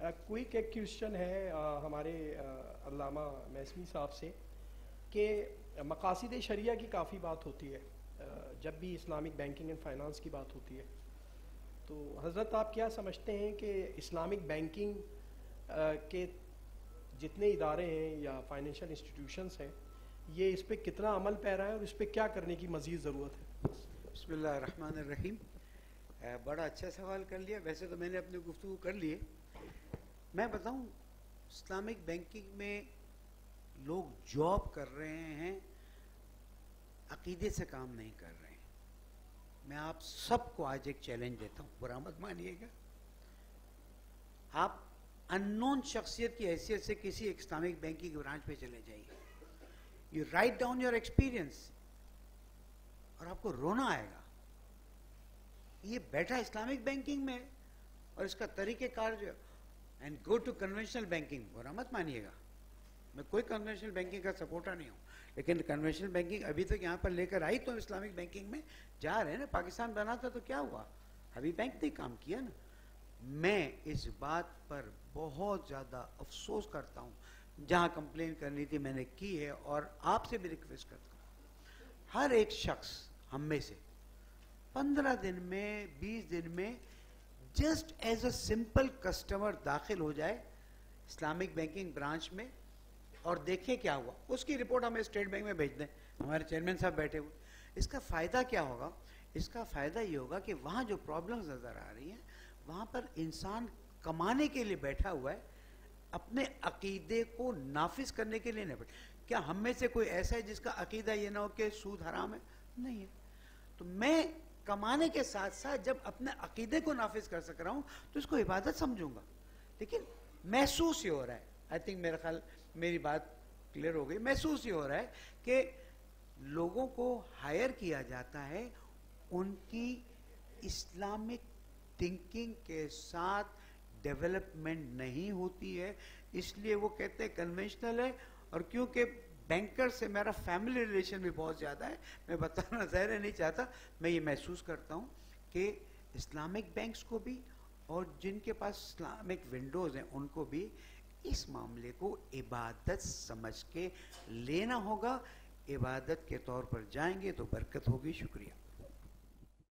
Quick एक question है आ, हमारे अल्लामा मैसमी साहब से कि मकासद शरिया की काफ़ी बात होती है जब भी इस्लामिक बैंकिंग एंड फाइनेंस की बात होती है। तो हज़रत आप क्या समझते हैं कि इस्लामिक बैंकिंग के जितने इदारे हैं या फाइनेंशियल इंस्टीट्यूशंस हैं ये इस पर कितना अमल पैरा है और इस पर क्या करने की मज़ीद ज़रूरत है? बसमीम बड़ा अच्छा सवाल कर लिया। वैसे तो मैंने अपनी गुफ्तु कर लिए मैं बताऊँ, इस्लामिक बैंकिंग में लोग जॉब कर रहे हैं, अकीदे से काम नहीं कर रहे हैं। मैं आप सबको आज एक चैलेंज देता हूँ, बुरा मत मानिएगा। आप अननोन शख्सियत की हैसियत से किसी इस्लामिक बैंकिंग ब्रांच पे चले जाइए। You write down your experience और आपको रोना आएगा। ये बैठा इस्लामिक बैंकिंग में और इसका तरीक़ेकार जो and go to conventional banking बुरा मत मानिएगा। मैं कोई कन्वेंशनल बैंकिंग का सपोर्टर नहीं हूँ। लेकिन कन्वेंशनल बैंकिंग अभी तक तो यहाँ पर लेकर आई तो इस्लामिक बैंकिंग में जा रहे हैं ना। पाकिस्तान बना था तो क्या हुआ? अभी बैंक ने काम किया ना। मैं इस बात पर बहुत ज़्यादा अफसोस करता हूँ। जहाँ कंप्लेन करनी थी मैंने की है और आपसे भी रिक्वेस्ट करता हूँ। हर एक शख्स हम में से पंद्रह दिन में, बीस दिन में just as a simple customer दाखिल हो जाए इस्लामिक बैंकिंग ब्रांच में और देखिए क्या हुआ, उसकी रिपोर्ट हमें स्टेट बैंक में भेज दें, हमारे चेयरमैन साहब बैठे हुए। इसका फ़ायदा क्या होगा? इसका फ़ायदा ये होगा कि वहाँ जो प्रॉब्लम्स नज़र आ रही हैं, वहाँ पर इंसान कमाने के लिए बैठा हुआ है, अपने अकीदे को नाफिज करने के लिए नहीं बैठा। क्या हम में से कोई ऐसा है जिसका अकीदा ये ना हो कि सूद हराम है? नहीं है। तो मैं कमाने के साथ साथ जब अपने अकीदे को नाफिज कर सक रहा हूँ तो इसको इबादत समझूँगा। लेकिन महसूस ही हो रहा है। आई थिंक मेरा ख्याल, मेरी बात क्लियर हो गई। महसूस ही हो रहा है कि लोगों को हायर किया जाता है उनकी इस्लामिक थिंकिंग के साथ डेवलपमेंट नहीं होती है। इसलिए वो कहते हैं कन्वेंशनल है और क्योंकि बैंकर से मेरा फैमिली रिलेशन भी बहुत ज़्यादा है। मैं बताना, ज़ाहिर नहीं चाहता। मैं ये महसूस करता हूँ कि इस्लामिक बैंक्स को भी और जिनके पास इस्लामिक विंडोज़ हैं, उनको भी इस मामले को इबादत समझ के लेना होगा। इबादत के तौर पर जाएँगे तो बरकत होगी। शुक्रिया।